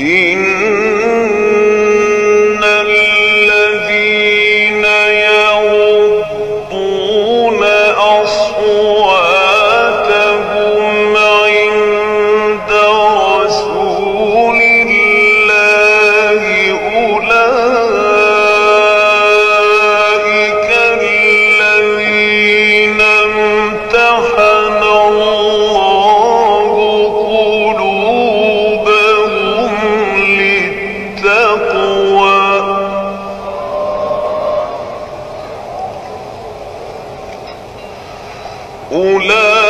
إن أولئك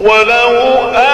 ولو أن